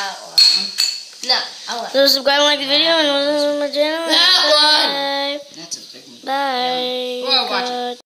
That one. No, I want. So subscribe and like the video and listen to my channel. That Bye. That's a big one. Bye. Or watch.